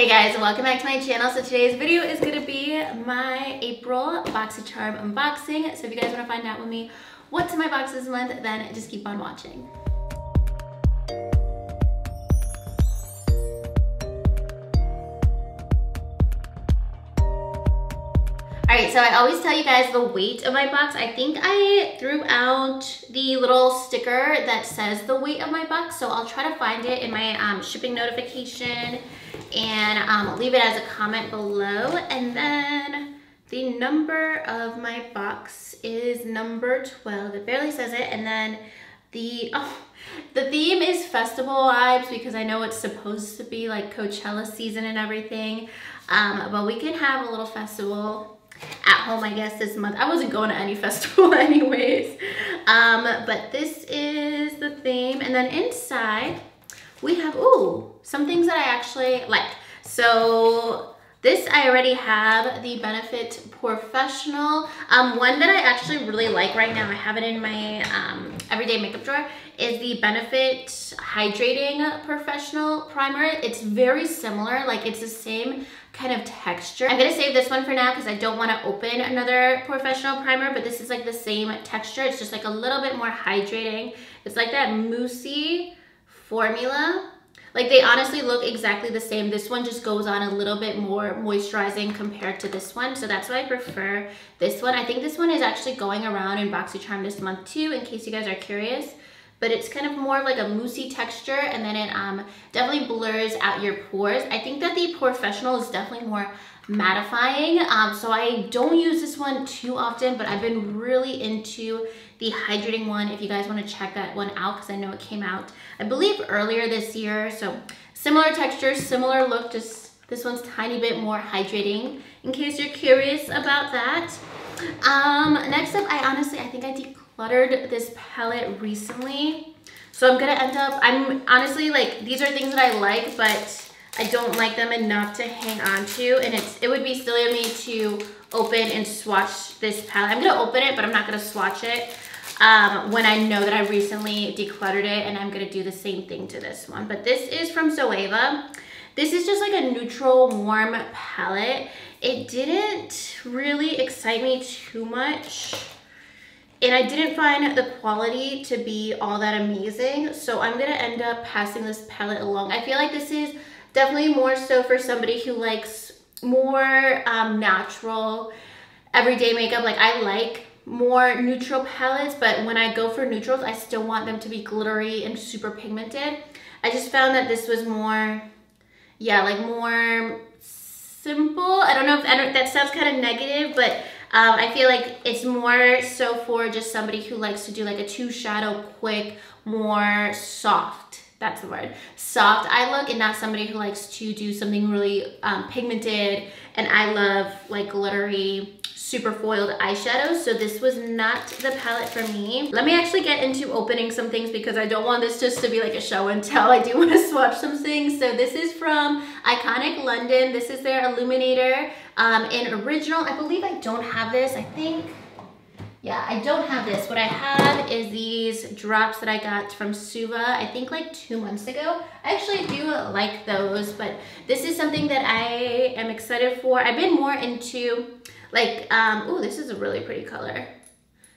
Hey guys, welcome back to my channel. So today's video is gonna be my April BoxyCharm unboxing. So if you guys wanna find out with me what's in my box this month, then just keep on watching. All right, so I always tell you guys the weight of my box. I think I threw out the little sticker that says the weight of my box, so I'll try to find it in my um, shipping notification and um, leave it as a comment below. And then the number of my box is number 12. It barely says it. And then the, oh, the theme is festival vibes because I know it's supposed to be like Coachella season and everything. Um, but we can have a little festival at home, I guess, this month. I wasn't going to any festival anyways. Um, but this is the theme. And then inside, we have, ooh, some things that I actually like. So this I already have, the Benefit POREfessional. Um, one that I actually really like right now, I have it in my um, everyday makeup drawer, is the Benefit Hydrating POREfessional Primer. It's very similar, like it's the same kind of texture. I'm gonna save this one for now because I don't wanna open another POREfessional primer, but this is like the same texture. It's just like a little bit more hydrating. It's like that moussey formula. Like they honestly look exactly the same. This one just goes on a little bit more moisturizing compared to this one. So that's why I prefer this one. I think this one is actually going around in BoxyCharm this month too, in case you guys are curious. But it's kind of more like a moussey texture and then it um, definitely blurs out your pores. I think that the POREfessional is definitely more mattifying. Um, so I don't use this one too often, but I've been really into the hydrating one if you guys want to check that one out because I know it came out, I believe, earlier this year. So similar texture, similar look, just this one's tiny bit more hydrating in case you're curious about that. Um, next up, I honestly, I think I decluttered this palette recently. So I'm gonna end up, I'm honestly like, these are things that I like, but I don't like them enough to hang on to. And it's it would be silly of me to open and swatch this palette. I'm gonna open it, but I'm not gonna swatch it um, when I know that I recently decluttered it and I'm gonna do the same thing to this one. But this is from Zoeva. This is just like a neutral warm palette. It didn't really excite me too much and I didn't find the quality to be all that amazing. So I'm gonna end up passing this palette along. I feel like this is definitely more so for somebody who likes more um, natural everyday makeup. Like I like more neutral palettes, but when I go for neutrals, I still want them to be glittery and super pigmented. I just found that this was more, yeah, like more simple. I don't know if that sounds kind of negative, but um, I feel like it's more so for just somebody who likes to do like a two shadow quick, more soft. That's the word, soft eye look and not somebody who likes to do something really um, pigmented. And I love like glittery super foiled eyeshadows. So this was not the palette for me. Let me actually get into opening some things because I don't want this just to be like a show and tell. I do want to swatch some things. So this is from Iconic London. This is their Illuminator um, in original. I believe I don't have this. I think yeah, I don't have this. What I have is these drops that I got from Suva, I think like two months ago. I actually do like those, but this is something that I am excited for. I've been more into like, um, oh, this is a really pretty color.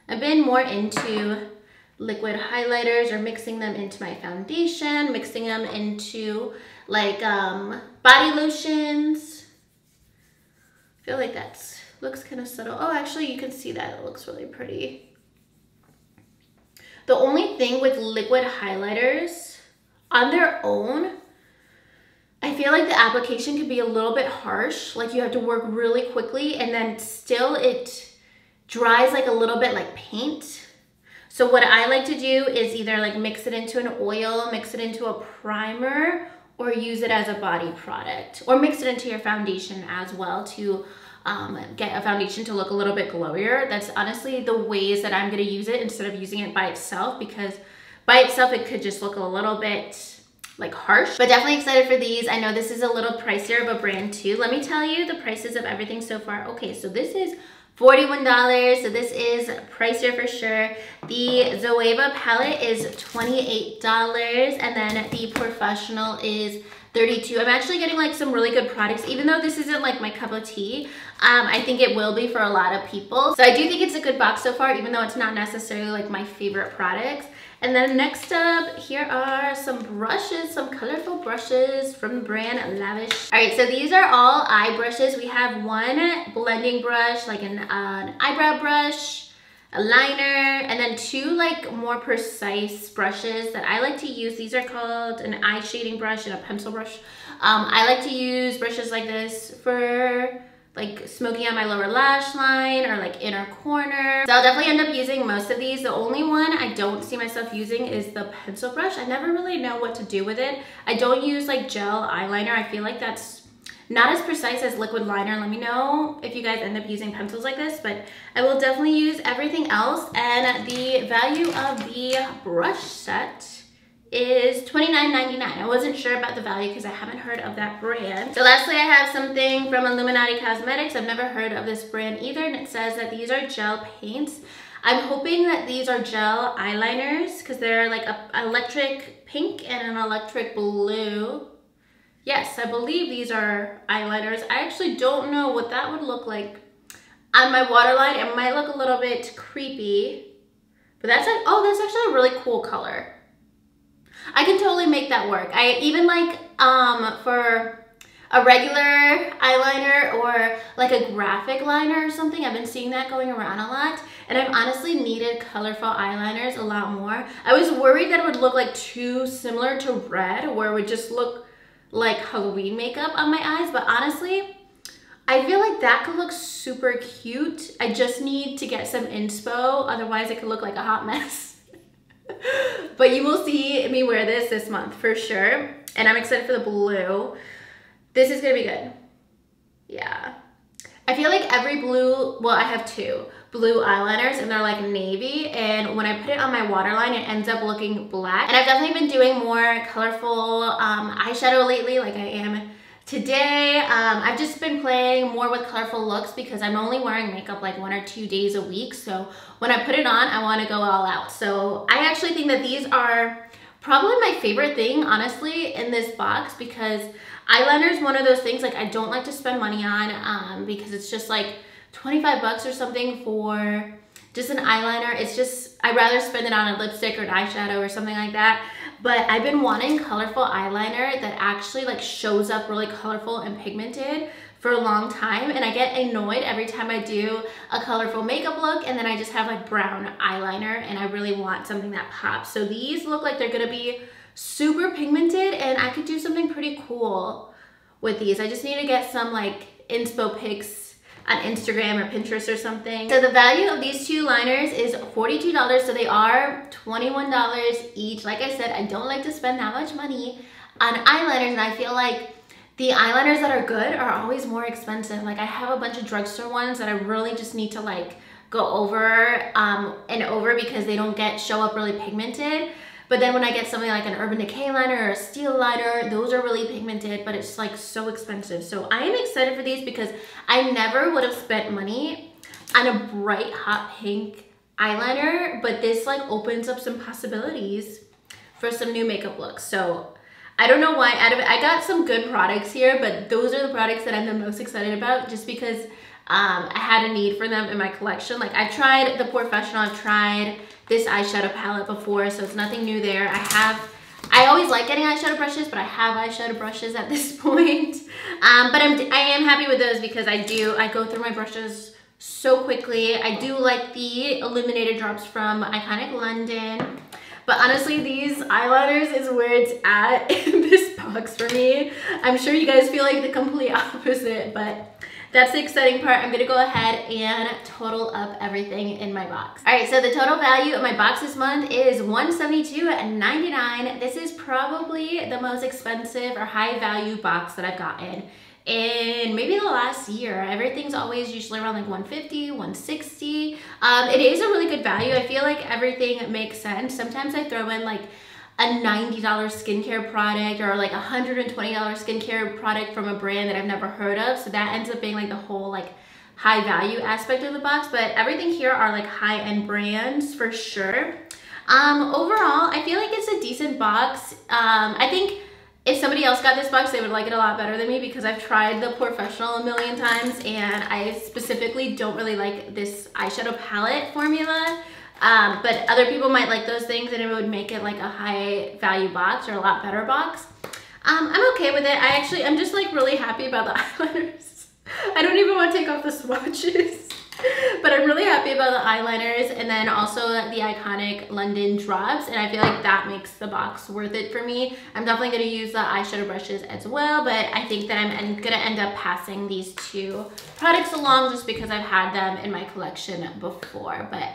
I've been more into liquid highlighters or mixing them into my foundation, mixing them into like um, body lotions. I feel like that's Looks kind of subtle. Oh, actually you can see that. It looks really pretty. The only thing with liquid highlighters on their own, I feel like the application could be a little bit harsh. Like you have to work really quickly and then still it dries like a little bit like paint. So what I like to do is either like mix it into an oil, mix it into a primer, or use it as a body product. Or mix it into your foundation as well to um, get a foundation to look a little bit glowier. That's honestly the ways that I'm gonna use it instead of using it by itself because by itself it could just look a little bit like harsh, but definitely excited for these. I know this is a little pricier of a brand too. Let me tell you the prices of everything so far. Okay, so this is $41, so this is pricier for sure. The Zoeva palette is $28, and then the POREfessional is 32. I'm actually getting like some really good products, even though this isn't like my cup of tea. Um, I think it will be for a lot of people. So I do think it's a good box so far, even though it's not necessarily like my favorite products. And then next up, here are some brushes, some colorful brushes from the brand Lavish. All right, so these are all eye brushes. We have one blending brush, like an, uh, an eyebrow brush, a liner, and then two like more precise brushes that I like to use. These are called an eye shading brush and a pencil brush. Um, I like to use brushes like this for like smoking out my lower lash line or like inner corner. So I'll definitely end up using most of these. The only one I don't see myself using is the pencil brush. I never really know what to do with it. I don't use like gel eyeliner. I feel like that's not as precise as liquid liner. Let me know if you guys end up using pencils like this, but I will definitely use everything else. And the value of the brush set is $29.99. I wasn't sure about the value because I haven't heard of that brand. So lastly, I have something from Illuminati Cosmetics. I've never heard of this brand either, and it says that these are gel paints. I'm hoping that these are gel eyeliners because they're like a electric pink and an electric blue. Yes, I believe these are eyeliners. I actually don't know what that would look like on my waterline. It might look a little bit creepy, but that's like, oh, that's actually a really cool color. I can totally make that work. I even like um, for a regular eyeliner or like a graphic liner or something. I've been seeing that going around a lot and I've honestly needed colorful eyeliners a lot more. I was worried that it would look like too similar to red where it would just look like Halloween makeup on my eyes, but honestly, I feel like that could look super cute. I just need to get some inspo, otherwise it could look like a hot mess. but you will see me wear this this month for sure. And I'm excited for the blue. This is gonna be good. Yeah. I feel like every blue, well, I have two blue eyeliners and they're like navy. And when I put it on my waterline, it ends up looking black. And I've definitely been doing more colorful um, eyeshadow lately, like I am Today, um, I've just been playing more with colorful looks because I'm only wearing makeup like one or two days a week. So when I put it on, I want to go all out. So I actually think that these are probably my favorite thing, honestly, in this box because eyeliner is one of those things like I don't like to spend money on um, because it's just like 25 bucks or something for just an eyeliner. It's just, I'd rather spend it on a lipstick or an eyeshadow or something like that. But I've been wanting colorful eyeliner that actually like shows up really colorful and pigmented for a long time and I get annoyed every time I do a colorful makeup look and then I just have like brown eyeliner and I really want something that pops. So these look like they're gonna be super pigmented and I could do something pretty cool with these. I just need to get some like inspo pics on Instagram or Pinterest or something. So the value of these two liners is $42, so they are $21 each. Like I said, I don't like to spend that much money on eyeliners and I feel like the eyeliners that are good are always more expensive. Like I have a bunch of drugstore ones that I really just need to like go over um, and over because they don't get show up really pigmented. But then when I get something like an Urban Decay liner or a Stila liner, those are really pigmented, but it's like so expensive. So I am excited for these because I never would have spent money on a bright hot pink eyeliner, but this like opens up some possibilities for some new makeup looks. So I don't know why out of it, I got some good products here, but those are the products that I'm the most excited about just because um, I had a need for them in my collection. Like I've tried the POREfessional, I've tried this eyeshadow palette before, so it's nothing new there. I have, I always like getting eyeshadow brushes, but I have eyeshadow brushes at this point. Um, but I'm, I am happy with those because I do, I go through my brushes so quickly. I do like the illuminated drops from Iconic London. But honestly, these eyeliners is where it's at in this box for me. I'm sure you guys feel like the complete opposite, but that's the exciting part. I'm gonna go ahead and total up everything in my box. All right, so the total value of my box this month is $172.99. This is probably the most expensive or high value box that I've gotten in maybe the last year. Everything's always usually around like 150, 160. Um, it is a really good value. I feel like everything makes sense. Sometimes I throw in like a $90 skincare product or like a $120 skincare product from a brand that I've never heard of. So that ends up being like the whole like high value aspect of the box. But everything here are like high end brands for sure. Um, overall, I feel like it's a decent box. Um, I think if somebody else got this box, they would like it a lot better than me because I've tried the POREfessional a million times and I specifically don't really like this eyeshadow palette formula. Um, but other people might like those things and it would make it like a high value box or a lot better box. Um, I'm okay with it. I actually, I'm just like really happy about the eyeliners. I don't even want to take off the swatches. but I'm really happy about the eyeliners and then also the iconic London drops and I feel like that makes the box worth it for me. I'm definitely going to use the eyeshadow brushes as well but I think that I'm going to end up passing these two products along just because I've had them in my collection before but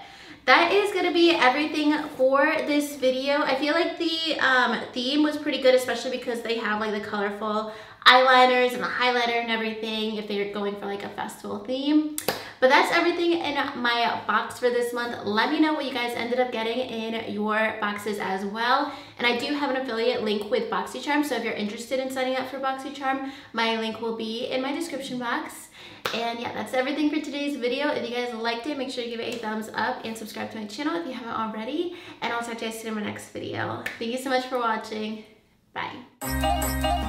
that is to be everything for this video. I feel like the um, theme was pretty good, especially because they have like the colorful eyeliners and the highlighter and everything if they're going for like a festival theme. But that's everything in my box for this month. Let me know what you guys ended up getting in your boxes as well. And I do have an affiliate link with BoxyCharm, so if you're interested in signing up for BoxyCharm, my link will be in my description box. And yeah, that's everything for today's video. If you guys liked it, make sure to give it a thumbs up and subscribe to my channel if you haven't already. And I'll talk to you guys in my next video. Thank you so much for watching. Bye.